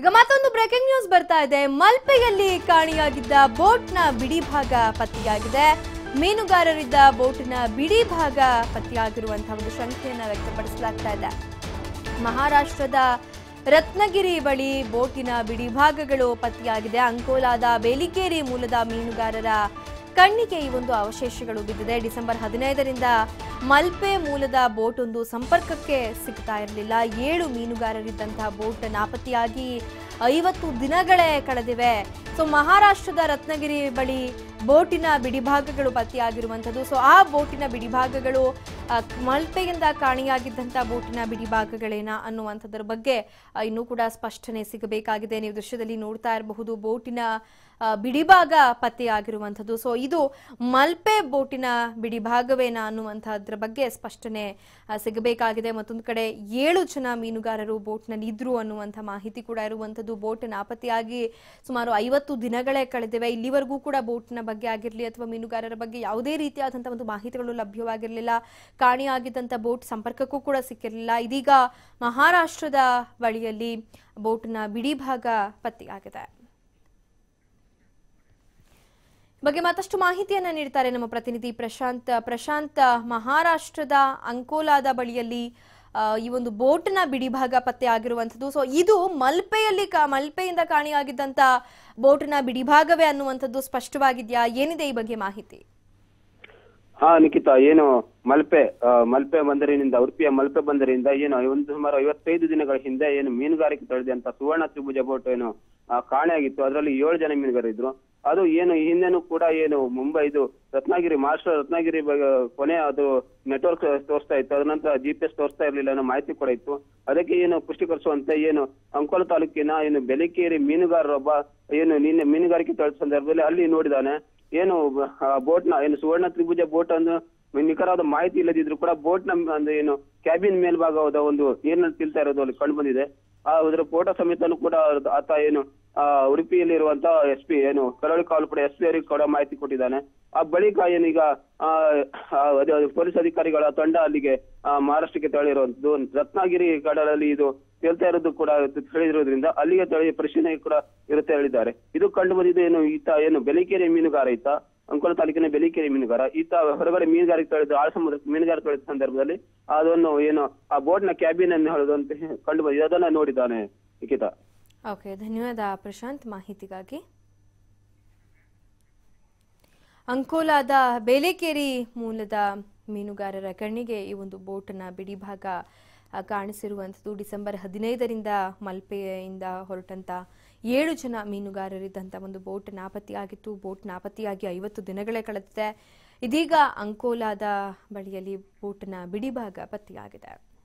ಈಗ ಮತ್ತೊಂದು breaking news ಬರ್ತಾ ಇದೆ. ಮಲ್ಪೆಯಲ್ಲಿ ಕಾಣಿಯಾಗಿದ್ದ ಬೋಟ್ನ ಬಿಡಿ ಭಾಗ ಪತ್ತೆಯಾಗಿದೆ. ಮೀನುಗಾರರಿದ್ದ ಬೋಟಿನ ಬಿಡಿ ಭಾಗ ಪತ್ತೆಯಾಗಿರುವಂತಹ ಒಂದು ಶಂಕೆಯನ್ನ ವ್ಯಕ್ತಪಡಿಸಲಾಗ್ತಾ ಇದೆ. ಮಹಾರಾಷ್ಟ್ರದ ರತ್ನಗಿರಿ ಬಳಿ ಬೋಟಿನ ಬಿಡಿ ಭಾಗಗಳು ಪತ್ತೆಯಾಗಿದೆ. ಅಂಕೋಲಾದ ಬೇಲಿಕೇರಿ ಮೂಲದ ಮೀನುಗಾರರ ಕಣ್ಣಿಗೆ ಈ ಒಂದು ಅವಶೇಷಗಳು ಬಿದ್ದಿದೆ. ಡಿಸೆಂಬರ್ ಹದಿನೈದರಿಂದ ಮಲ್ಪೆ ಮೂಲದ ಬೋಟ್ ಒಂದು ಸಂಪರ್ಕಕ್ಕೆ ಸಿಗ್ತಾ ಇರಲಿಲ್ಲ. ಏಳು ಮೀನುಗಾರರಿದ್ದಂತಹ ಬೋಟ್ ನಾಪತ್ತೆಯಾಗಿ ಐವತ್ತು ದಿನಗಳೇ ಕಳೆದಿವೆ. ಸೊ, ಮಹಾರಾಷ್ಟ್ರದ ರತ್ನಗಿರಿ ಬಳಿ ಬೋಟಿನ ಬಿಡಿಭಾಗಗಳು ಪತ್ತೆಯಾಗಿರುವಂಥದ್ದು. ಸೊ, ಆ ಬೋಟಿನ ಬಿಡಿಭಾಗಗಳು ಮಲ್ಪೆಯಿಂದ ಕಾಣಿಯಾಗಿದ್ದಂಥ ಬೋಟಿನ ಬಿಡಿಭಾಗಗಳೇನ ಅನ್ನುವಂಥದ್ರ ಬಗ್ಗೆ ಇನ್ನೂ ಕೂಡ ಸ್ಪಷ್ಟನೆ ಸಿಗಬೇಕಾಗಿದೆ. ನೀವು ದೃಶ್ಯದಲ್ಲಿ ನೋಡ್ತಾ ಇರಬಹುದು ಬೋಟಿನ ಬಿಡಿಭಾಗ ಪತ್ತೆಯಾಗಿರುವಂಥದ್ದು. ಸೊ ಇದು ಮಲ್ಪೆ ಬೋಟಿನ ಬಿಡಿಭಾಗವೇನಾ ಅನ್ನುವಂಥದ್ರ ಬಗ್ಗೆ ಸ್ಪಷ್ಟನೆ ಸಿಗಬೇಕಾಗಿದೆ. ಮತ್ತೊಂದು ಕಡೆ ಏಳು ಜನ ಮೀನುಗಾರರು ಬೋಟ್ನಲ್ಲಿ ಇದ್ರು ಅನ್ನುವಂಥ ಮಾಹಿತಿ ಕೂಡ ಇರುವಂಥದ್ದು. ಬೋಟ್ ನಾಪತ್ತೆಯಾಗಿ ಸುಮಾರು ಐವತ್ತು ದಿನಗಳೇ ಕಳೆದಿವೆ. ಇಲ್ಲಿವರೆಗೂ ಕೂಡ ಬೋಟ್ನ ಬಗ್ಗೆ ಆಗಿರಲಿ ಅಥವಾ ಮೀನುಗಾರರ ಬಗ್ಗೆ ಯಾವುದೇ ರೀತಿಯಾದಂಥ ಒಂದು ಮಾಹಿತಿಗಳು ಲಭ್ಯವಾಗಿರಲಿಲ್ಲ. ಕಾಣೆಯಾಗಿದ್ದಂಥ ಬೋಟ್ ಸಂಪರ್ಕಕ್ಕೂ ಕೂಡ ಸಿಕ್ಕಿರಲಿಲ್ಲ. ಇದೀಗ ಮಹಾರಾಷ್ಟ್ರದ ಬಳಿಯಲ್ಲಿ ಬೋಟ್ನ ಬಿಡಿಭಾಗ ಪತ್ತೆಯಾಗಿದೆ ಈ ಬಗ್ಗೆ ಮತ್ತಷ್ಟು ಮಾಹಿತಿಯನ್ನ ನೀಡ್ತಾರೆ ನಮ್ಮ ಪ್ರತಿನಿಧಿ ಪ್ರಶಾಂತ್. ಪ್ರಶಾಂತ್, ಮಹಾರಾಷ್ಟ್ರದ ಅಂಕೋಲಾದ ಬಳಿಯಲ್ಲಿ ಈ ಒಂದು ಬೋಟ್ನ ಬಿಡಿಭಾಗ ಪತ್ತೆ ಆಗಿರುವಂಥದ್ದು. ಸೊ ಇದು ಮಲ್ಪೆಯಲ್ಲಿ ಕಾ, ಮಲ್ಪೆಯಿಂದ ಕಾಣೆಯಾಗಿದ್ದಂತ ಬೋಟ್ನ ಬಿಡಿಭಾಗವೇ ಅನ್ನುವಂಥದ್ದು ಸ್ಪಷ್ಟವಾಗಿದೆಯಾ? ಏನಿದೆ ಈ ಬಗ್ಗೆ ಮಾಹಿತಿ? ಹಾ, ನಿಖಿತಾ, ಏನು, ಮಲ್ಪೆ ಮಲ್ಪೆ ಬಂದರಿನಿಂದ, ಉಡುಪಿಯ ಮಲ್ಪೆ ಬಂದರಿನಿಂದ ಏನು, ಒಂದು ಸುಮಾರು ಐವತ್ತೈದು ದಿನಗಳ ಹಿಂದೆ ಏನು, ಮೀನುಗಾರಿಕೆ ತೊಳೆದಂತ ಸುವರ್ಣ ತ್ರಿಭುಜ ಬೋಟ್ ಏನು ಕಾಣೆಯಾಗಿತ್ತು. ಅದರಲ್ಲಿ ಏಳು ಜನ ಮೀನುಗಾರಿದ್ರು ಅದು ಏನು, ಹಿಂದೆನೂ ಕೂಡ ಏನು, ಮುಂಬೈ ಇದು ರತ್ನಗಿರಿ, ಮಹಾರಾಷ್ಟ್ರ ರತ್ನಗಿರಿ ಕೊನೆ ಅದು ನೆಟ್ವರ್ಕ್ ತೋರಿಸ್ತಾ ಇತ್ತು. ಅದರ ನಂತರ ಜಿ ಪಿ ಎಸ್ ತೋರಿಸ್ತಾ ಇರಲಿಲ್ಲ, ಅನ್ನೋ ಮಾಹಿತಿ ಕೂಡ ಇತ್ತು. ಅದಕ್ಕೆ ಏನು ಪುಷ್ಟೀಕರಿಸುವಂತೆ ಏನು, ಅಂಕೋಲ ತಾಲೂಕಿನ, ಏನು, ಬೆಲಿಕೇರಿ ಮೀನುಗಾರರೊಬ್ಬ, ಏನು, ನಿನ್ನೆ ಮೀನುಗಾರಿಕೆ ತೊಳೆದ ಸಂದರ್ಭದಲ್ಲಿ ಅಲ್ಲಿ ನೋಡಿದಾನೆ. ಏನು ಬೋಟ್ನ ಏನು ಸುವರ್ಣ ತ್ರಿಭುಜ ಬೋಟ್ ಅನ್ನು ನಿಖರವಾದ ಮಾಹಿತಿ ಇಲ್ಲದಿದ್ರು ಕೂಡ ಬೋಟ್ನ ಅಂದ್ರೆ ಏನು, ಕ್ಯಾಬಿನ್ ಮೇಲ್ಭಾಗವಾದ ಒಂದು ಏನನ್ನು ತಿಳ್ತಾ ಇರೋದು ಅಲ್ಲಿ ಕಂಡು ಬಂದಿದೆ. ಆ, ಅದರ ಫೋಟೋ ಸಮೇತನು ಕೂಡ ಆತ ಏನು, ಆ, ಉಡುಪಿಯಲ್ಲಿರುವಂತ ಎಸ್ ಪಿ, ಏನು, ಕರಾವಳಿ ಕಾವಲುಪಡೆ ಎಸ್ ಪಿ ಅವರಿಗೆ ಕೂಡ ಮಾಹಿತಿ ಕೊಟ್ಟಿದ್ದಾನೆ. ಆ ಬಳಿಕ ಏನೀಗ ಪೊಲೀಸ್ ಅಧಿಕಾರಿಗಳ ತಂಡ ಅಲ್ಲಿಗೆ ಮಹಾರಾಷ್ಟ್ರಕ್ಕೆ ತೆರಳಿರುವಂತದ್ದು ರತ್ನಗಿರಿ ಕಡಲಲ್ಲಿ ಇದು ತೇಲ್ತಾ ಇರೋದು ಕೂಡ ಹೇಳಿರೋದ್ರಿಂದ ಅಲ್ಲಿಗೆ ತಳಿಯ ಪರಿಶೀಲನೆ ಕೂಡ ಇರುತ್ತೆ ಹೇಳಿದ್ದಾರೆ. ಇದು ಕಂಡು ಬಂದಿದ್ದು ಏನು ಈತ ಏನು ಬೆಲಿಕೆರೆ ಮೀನುಗಾರ ಈತ? ಅಂಕೋಲ ತಾಲೂಕಿನ ಬೆಲಿಕೆರೆ ಮೀನುಗಾರ. ಈತ ಹೊರಗಡೆ ಮೀನುಗಾರಿಕೆ ತೊಳೆದು ಆಳ ಸಮುದ್ರ ಮೀನುಗಾರಿಕೆ ತೊಳೆದ ಸಂದರ್ಭದಲ್ಲಿ ಅದನ್ನು ಏನು ಆ ಬೋಟ್ನ ಕ್ಯಾಬಿನ್ ಅನ್ನು ಹೇಳೋದು ಅಂತ ಕಂಡು ಬಂದಿದೆ. ಅದನ್ನ ನೋಡಿದ್ದಾನೆ ನಿಖಿತ. ಓಕೆ, ಧನ್ಯವಾದ ಪ್ರಶಾಂತ್ ಮಾಹಿತಿಗಾಗಿ. ಅಂಕೋಲಾದ ಬೇಲೆಕೇರಿ ಮೂಲದ ಮೀನುಗಾರರ ಕಣ್ಣಿಗೆ ಈ ಒಂದು ಬೋಟ್ನ ಬಿಡಿಭಾಗ ಕಾಣಿಸಿರುವಂಥದ್ದು ಡಿಸೆಂಬರ್ ಹದಿನೈದರಿಂದ ಮಲ್ಪೆಯಿಂದ ಹೊರಟಂಥ ಏಳು ಜನ ಮೀನುಗಾರರಿದ್ದಂಥ ಒಂದು ಬೋಟ್ ನಾಪತ್ತೆಯಾಗಿತ್ತು. ಬೋಟ್ ನಾಪತ್ತೆಯಾಗಿ ಐವತ್ತು ದಿನಗಳೇ ಕಳೆದಿದೆ. ಇದೀಗ ಅಂಕೋಲಾದ ಬಳಿಯಲ್ಲಿ ಬೋಟ್ನ ಬಿಡಿಭಾಗ ಪತ್ತೆಯಾಗಿದೆ.